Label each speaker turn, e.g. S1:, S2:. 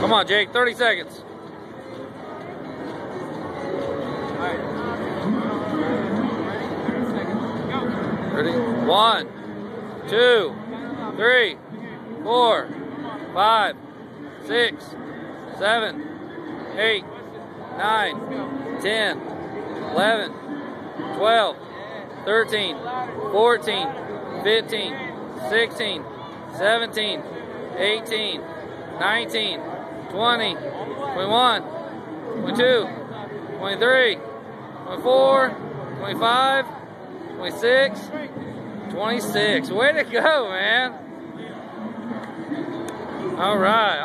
S1: Come on, Jake, 30 seconds. Ready? One, two, three, four, five, six, seven, eight, nine, ten, eleven, twelve, thirteen, fourteen, fifteen, sixteen, seventeen, eighteen, nineteen, twenty, twenty-one, twenty-two, twenty-three, twenty-four, twenty-five. 26, 26. Way to go, man. All right.